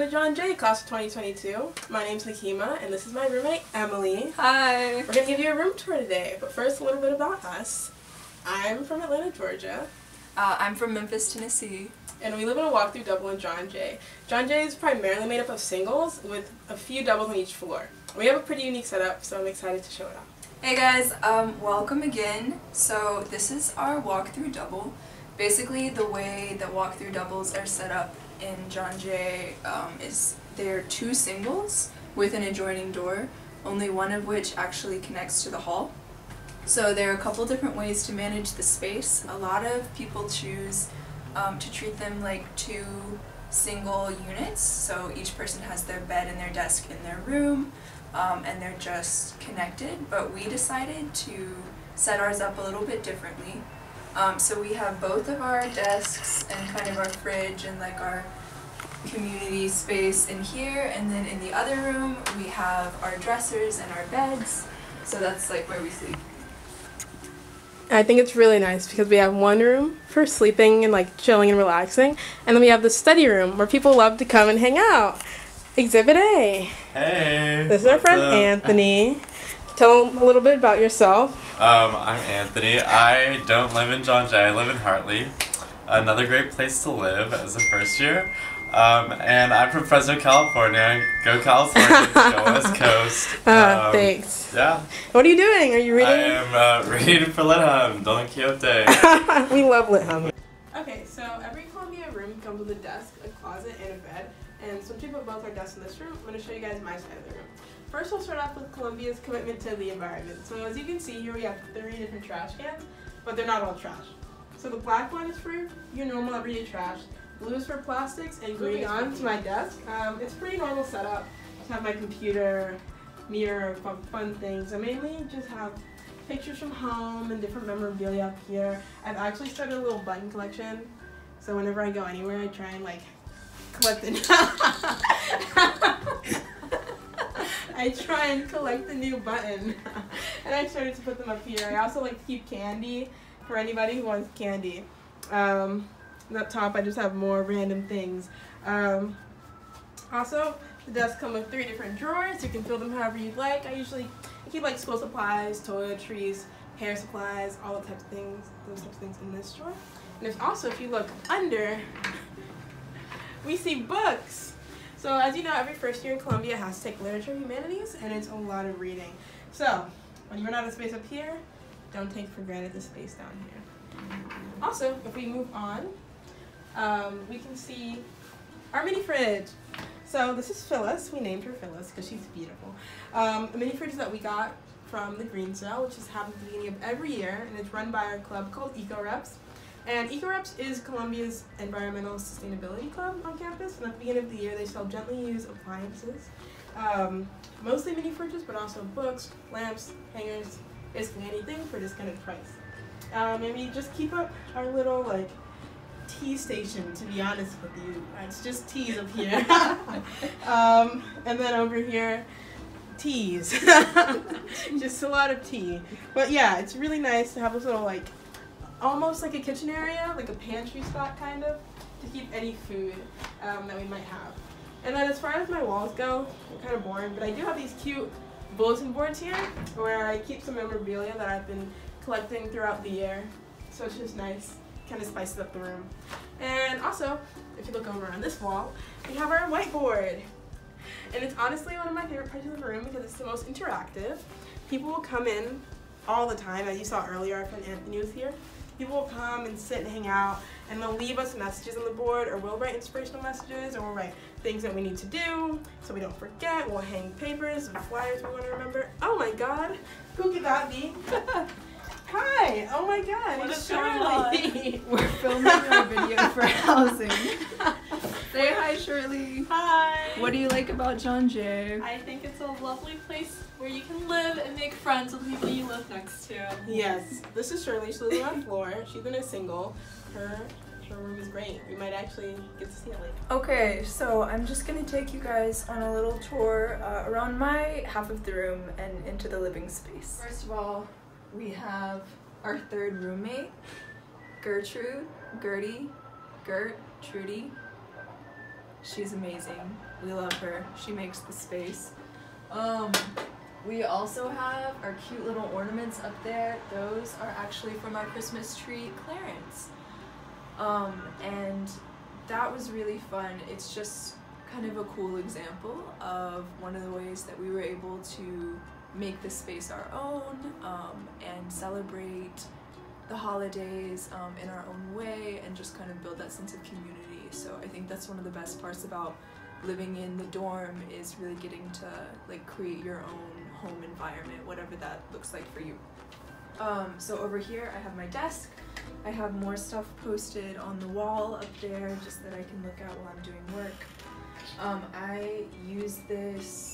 to John Jay, class of 2022. My name's Nakima, and this is my roommate, Emily. Hi. We're going to give you a room tour today, but first, a little bit about us. I'm from Atlanta, Georgia. Uh, I'm from Memphis, Tennessee. And we live in a walk-through double in John Jay. John Jay is primarily made up of singles with a few doubles on each floor. We have a pretty unique setup, so I'm excited to show it off. Hey guys, um, welcome again. So this is our walkthrough double. Basically, the way that walkthrough doubles are set up in John Jay um, is they're two singles with an adjoining door, only one of which actually connects to the hall. So there are a couple different ways to manage the space. A lot of people choose um, to treat them like two single units, so each person has their bed and their desk in their room, um, and they're just connected, but we decided to set ours up a little bit differently. Um, so we have both of our desks and kind of our fridge and like our community space in here, and then in the other room we have our dressers and our beds. So that's like where we sleep. I think it's really nice because we have one room for sleeping and like chilling and relaxing, and then we have the study room where people love to come and hang out. Exhibit A. Hey. This is our friend up? Anthony. Tell him a little bit about yourself. Um, I'm Anthony. I don't live in John Jay. I live in Hartley. Another great place to live as a first year. Um, and I'm from Fresno, California. Go California. go West Coast. Uh, Um, thanks. Yeah. What are you doing? Are you reading? I am uh, reading for Lit Hum, Don Quixote. we love Lit Hum. Okay, so every Columbia room comes with a desk, a closet, and a bed. And since we put both our desks in this room, I'm going to show you guys my side of the room. First, we'll start off with Columbia's commitment to the environment. So as you can see here, we have three different trash cans, but they're not all trash. So the black one is for your normal everyday trash. Blue is for plastics, and green on to my desk. Um, it's pretty normal setup. Just have my computer, mirror, fun, fun things. I mainly just have pictures from home and different memorabilia up here. I've actually started a little button collection. So whenever I go anywhere, I try and like collect it. I try and collect the new button. and I started to put them up here. I also like to keep candy for anybody who wants candy. Um, up top, I just have more random things. Um, also, the desk come with three different drawers. You can fill them however you'd like. I usually I keep like school supplies, toiletries, hair supplies, all the types of things, those types of things in this drawer. And there's also, if you look under, we see books. So as you know, every first year in Columbia has to take literature humanities, and it's a lot of reading. So when you run out of space up here, don't take for granted the space down here. Also, if we move on, um, we can see our mini fridge. So this is Phyllis. We named her Phyllis because she's beautiful. Um, the mini fridge that we got from the Green Sale, which is happened at the beginning of every year, and it's run by our club called EcoReps. And EcoReps is Columbia's environmental sustainability club on campus. And at the beginning of the year, they sell gently used appliances, um, mostly mini fridges, but also books, lamps, hangers, basically anything for discounted price. Um, and we just keep up our little like tea station. To be honest with you, it's just teas up here. um, and then over here, teas. just a lot of tea. But yeah, it's really nice to have this little like almost like a kitchen area, like a pantry spot kind of, to keep any food um, that we might have. And then as far as my walls go, they're kind of boring, but I do have these cute bulletin boards here where I keep some memorabilia that I've been collecting throughout the year. So it's just nice, kind of spices up the room. And also, if you look over on this wall, we have our whiteboard. And it's honestly one of my favorite parts of the room because it's the most interactive. People will come in all the time, as you saw earlier, when Anthony was here. People will come and sit and hang out, and they'll leave us messages on the board, or we'll write inspirational messages, or we'll write things that we need to do so we don't forget. We'll hang papers and flyers we want to remember. Oh my god, who could that be? Hi, oh my god, What it's is going Shirley. We're filming our video for housing. Say hi, Shirley. Hi. What do you like about John Jay? I think it's a lovely place where you can live and make friends with people you live next to. Yes, this is Shirley. She lives on the floor. She's in a single. Her her room is great. We might actually get to see it later. Okay, so I'm just gonna take you guys on a little tour uh, around my half of the room and into the living space. First of all, we have our third roommate, Gertrude, Gertie, Gert, Trudy. She's amazing. We love her. She makes the space. Um, we also have our cute little ornaments up there. Those are actually from our Christmas tree clearance. Um, and that was really fun. It's just kind of a cool example of one of the ways that we were able to make the space our own um, and celebrate the holidays um, in our own way and just kind of build that sense of community. So I think that's one of the best parts about living in the dorm is really getting to like create your own home environment, whatever that looks like for you. Um, so over here I have my desk. I have more stuff posted on the wall up there just that I can look at while I'm doing work. Um, I use this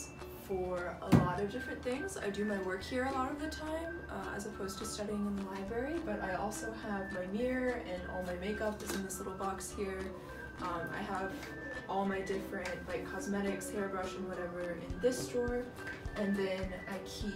for a lot of different things. I do my work here a lot of the time uh, as opposed to studying in the library, but I also have my mirror and all my makeup is in this little box here. Um, I have all my different like cosmetics, hairbrush, and whatever in this drawer, and then I keep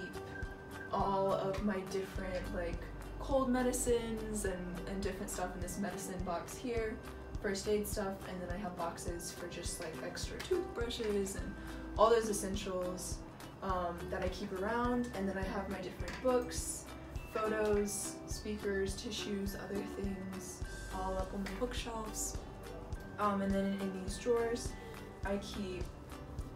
all of my different like cold medicines and, and different stuff in this medicine box here, first aid stuff, and then I have boxes for just like extra toothbrushes and all those essentials um, that I keep around, and then I have my different books, photos, speakers, tissues, other things, all up on the bookshelves. Um, and then in, in these drawers, I keep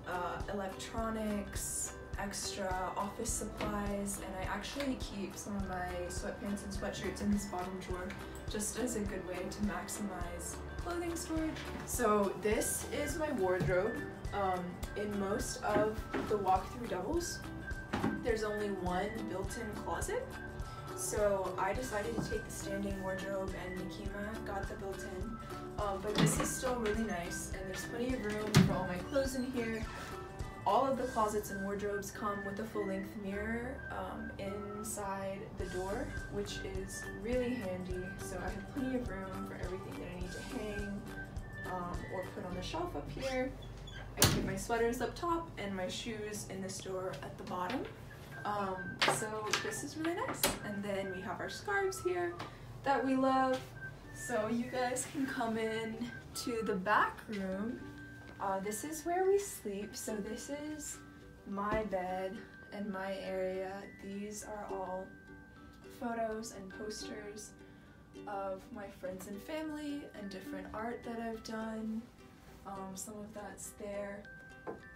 uh, electronics, extra office supplies, and I actually keep some of my sweatpants and sweatshirts in this bottom drawer just as a good way to maximize clothing storage. So this is my wardrobe. Um, in most of the walkthrough doubles, there's only one built-in closet. So I decided to take the standing wardrobe and Nikima got the built-in. Um, but this is still really nice and there's plenty of room for all my clothes in here. All of the closets and wardrobes come with a full-length mirror um, inside the door, which is really handy. So I have plenty of room for everything that I need to hang um, or put on the shelf up here. I keep my sweaters up top and my shoes in the store at the bottom. Um, so this is really nice. And then we have our scarves here that we love. So you guys can come in to the back room. Uh, this is where we sleep. So this is my bed and my area. These are all photos and posters of my friends and family and different art that I've done. Um, some of that's there.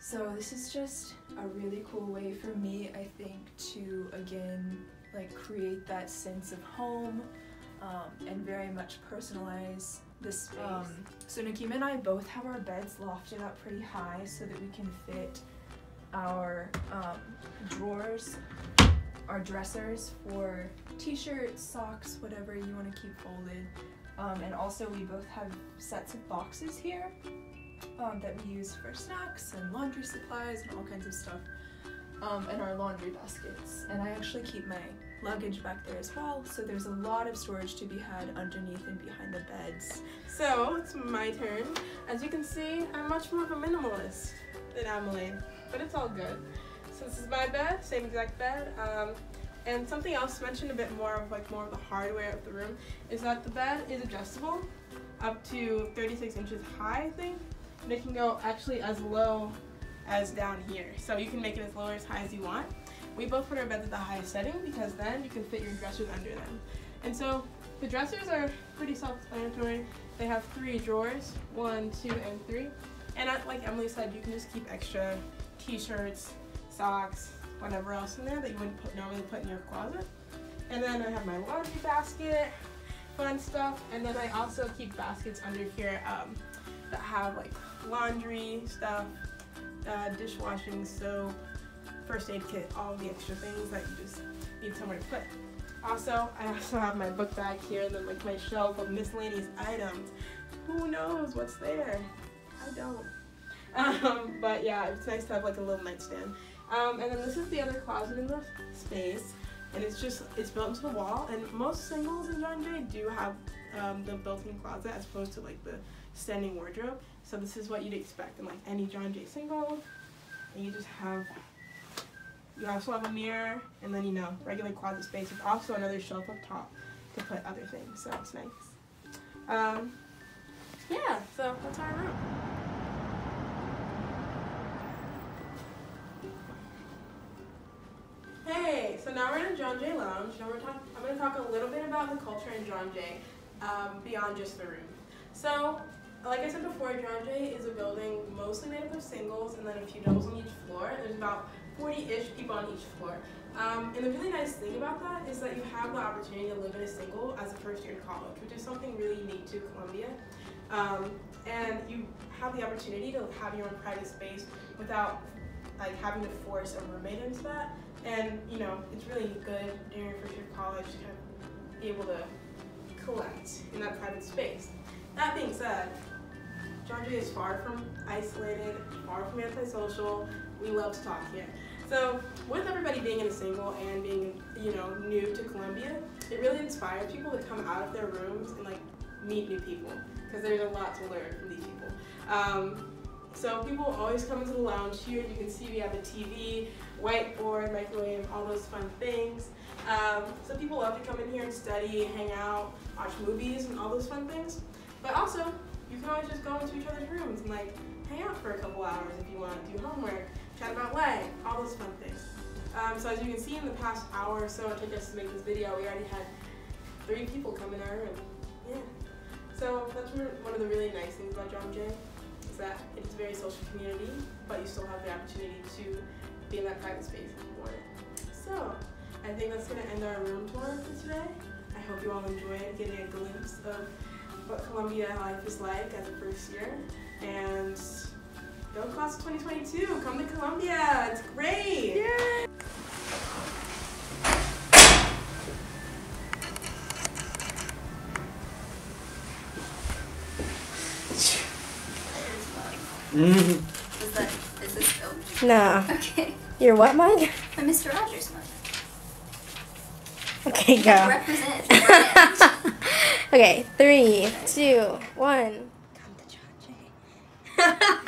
So this is just a really cool way for me, I think, to again like create that sense of home um, and very much personalize this space. Um, so Nikima and I both have our beds lofted up pretty high so that we can fit our um, drawers, our dressers for t-shirts, socks, whatever you want to keep folded. Um, and also we both have sets of boxes here um, that we use for snacks and laundry supplies and all kinds of stuff. Um, and our laundry baskets. And I actually keep my luggage back there as well, so there's a lot of storage to be had underneath and behind the beds. So it's my turn. As you can see, I'm much more of a minimalist than Emily, but it's all good. So this is my bed, same exact bed. Um, and something else mentioned a bit more of like more of the hardware of the room is that the bed is adjustable up to 36 inches high, I think. It can go actually as low as down here. So you can make it as low or as high as you want. We both put our beds at the highest setting because then you can fit your dressers under them. And so the dressers are pretty self-explanatory. They have three drawers, one, two, and three. And like Emily said, you can just keep extra t-shirts, socks, whatever else in there that you wouldn't put, normally put in your closet. And then I have my laundry basket, fun stuff. And then I also keep baskets under here um, that have like laundry stuff, uh, dishwashing, soap, first aid kit, all the extra things that you just need somewhere to put. Also, I also have my book bag here and then like my shelf of miscellaneous items. Who knows what's there? I don't. Um, but yeah, it's nice to have like a little nightstand. Um, and then this is the other closet in the space. And it's just, it's built into the wall. And most singles in John Jay do have um, the built-in closet as opposed to like the standing wardrobe. So this is what you'd expect in like any John Jay single. And you just have, you also have a mirror and then, you know, regular closet space with also another shelf up top to put other things. So it's nice. Um, yeah, so that's our room. Hey, so now we're in a John Jay lounge. Now we're talk I'm going to talk a little bit about the culture in John Jay um, beyond just the room. So like I said before, Jay is a building mostly made up of singles and then a few doubles on each floor. There's about 40-ish people on each floor. Um, and the really nice thing about that is that you have the opportunity to live in a single as a first year in college, which is something really unique to Columbia. Um, and you have the opportunity to have your own private space without like having to force a roommate into that. And you know, it's really good during your first year of college to kind of be able to collect in that private space. That being said, John is far from isolated, far from antisocial. We love to talk here. So with everybody being in a single and being, you know, new to Columbia, it really inspires people to come out of their rooms and like meet new people because there's a lot to learn from these people. Um, so people always come into the lounge here. You can see we have a TV, whiteboard, microwave, all those fun things. Um, so people love to come in here and study, hang out, watch movies, and all those fun things. But also, you can always just go into each other's rooms and like hang out for a couple hours if you want, do homework, chat about life, all those fun things. Um, so as you can see in the past hour or so it took us to make this video, we already had three people come in our room. Yeah. So that's one of the really nice things about John Jay, is that it's a very social community, but you still have the opportunity to be in that private space if you want. So I think that's going to end our room tour for today. I hope you all enjoyed getting a glimpse of what Columbia life is like as a first year. And go class of 2022, come to Columbia, it's great! Mhm. Is that is this filmed? No. Okay. Your what mug? A Mr. Rogers mug. Okay, go. Represent. okay, three, two, one. Come to Jay.